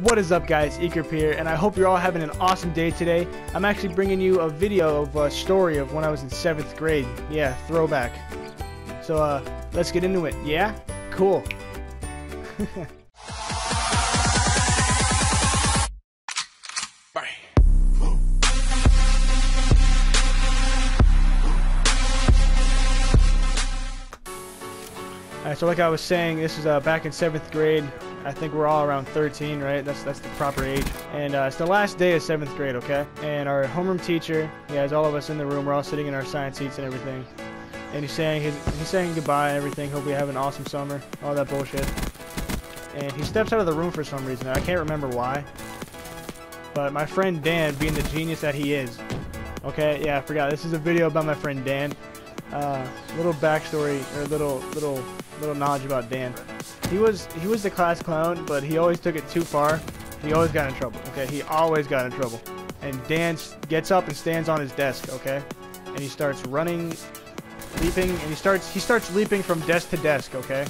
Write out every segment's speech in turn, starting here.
What is up guys, Ecryb here, and I hope you're all having an awesome day today. I'm actually bringing you a video of a story of when I was in 7th grade. Yeah, throwback. So uh, let's get into it. Yeah? Cool. Alright, so like I was saying, this is uh, back in 7th grade. I think we're all around 13, right? That's that's the proper age. And uh, it's the last day of 7th grade, okay? And our homeroom teacher, he has all of us in the room. We're all sitting in our science seats and everything. And he's saying he's saying goodbye and everything. Hope we have an awesome summer. All that bullshit. And he steps out of the room for some reason. I can't remember why. But my friend Dan, being the genius that he is, okay? Yeah, I forgot. This is a video about my friend Dan. Uh, little backstory or little little little knowledge about Dan. He was he was the class clown, but he always took it too far. He always got in trouble. Okay, he always got in trouble. And Dan gets up and stands on his desk. Okay, and he starts running, leaping, and he starts he starts leaping from desk to desk. Okay,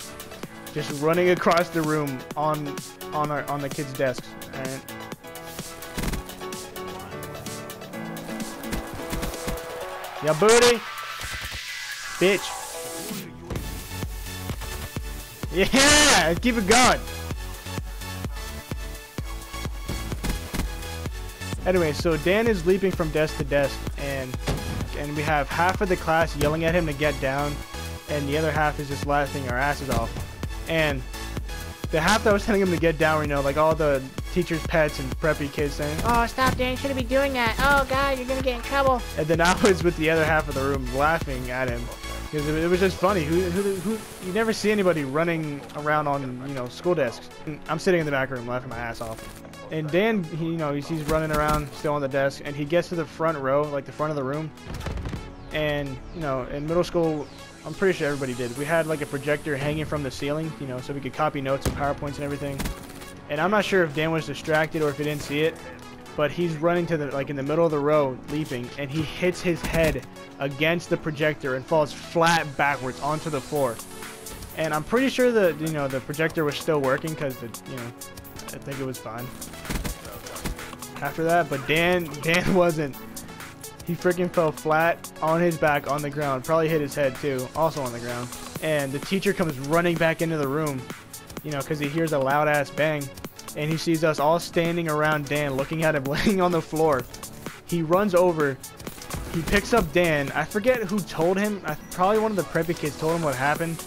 just running across the room on on our on the kids' desks. And yeah, booty, bitch. Yeah, keep it going. Anyway, so Dan is leaping from desk to desk, and and we have half of the class yelling at him to get down, and the other half is just laughing our asses off. And the half that was telling him to get down, you know, like all the teachers' pets and preppy kids saying, "Oh, stop, Dan! You shouldn't be doing that. Oh God, you're gonna get in trouble." And then I was with the other half of the room laughing at him because it, was just funny. Who, who, who, you never see anybody running around on, you know, school desks. I'm sitting in the back room laughing my ass off. And Dan, he, you know, he's, he's running around still on the desk, and he gets to the front row, like the front of the room. And, you know, in middle school, I'm pretty sure everybody did. We had like a projector hanging from the ceiling, you know, so we could copy notes and PowerPoints and everything. And I'm not sure if Dan was distracted or if he didn't see it, but he's running to the like in the middle of the row leaping and he hits his head against the projector and falls flat backwards onto the floor. And I'm pretty sure that you know the projector was still working because the you know I think it was fine. After that but Dan Dan wasn't. He freaking fell flat on his back on the ground probably hit his head too also on the ground. And the teacher comes running back into the room you know because he hears a loud ass bang and he sees us all standing around Dan looking at him laying on the floor. He runs over, he picks up Dan. I forget who told him. I, probably one of the preppy kids told him what happened.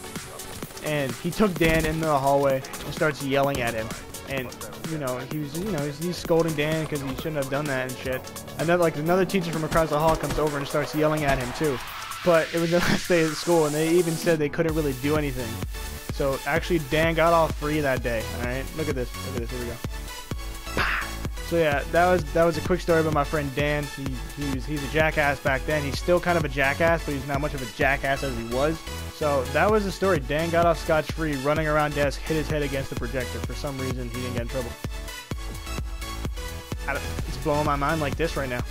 And he took Dan into the hallway and starts yelling at him. And you know, he was, you know, he's, he's scolding Dan because he shouldn't have done that and shit. And then like another teacher from across the hall comes over and starts yelling at him too. But it was the last day of school, and they even said they couldn't really do anything. So actually, Dan got off free that day. All right, look at this. Look at this. Here we go. So yeah, that was that was a quick story about my friend Dan. He, he was, he's a jackass back then. He's still kind of a jackass, but he's not much of a jackass as he was. So that was the story. Dan got off scotch-free, running around desk, hit his head against the projector. For some reason, he didn't get in trouble. It's blowing my mind like this right now.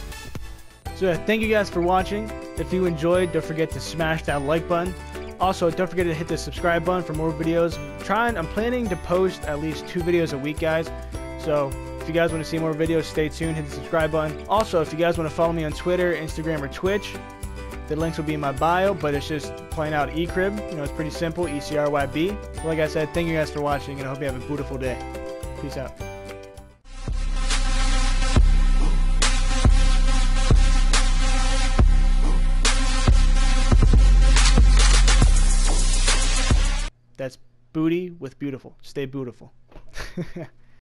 So yeah, thank you guys for watching. If you enjoyed, don't forget to smash that like button. Also, don't forget to hit the subscribe button for more videos. I'm trying, I'm planning to post at least two videos a week, guys. So if you guys want to see more videos, stay tuned. Hit the subscribe button. Also, if you guys want to follow me on Twitter, Instagram, or Twitch, the links will be in my bio. But it's just plain out eCryb. You know, it's pretty simple. E C R Y B. Like I said, thank you guys for watching, and I hope you have a beautiful day. Peace out. Booty with beautiful. Stay beautiful.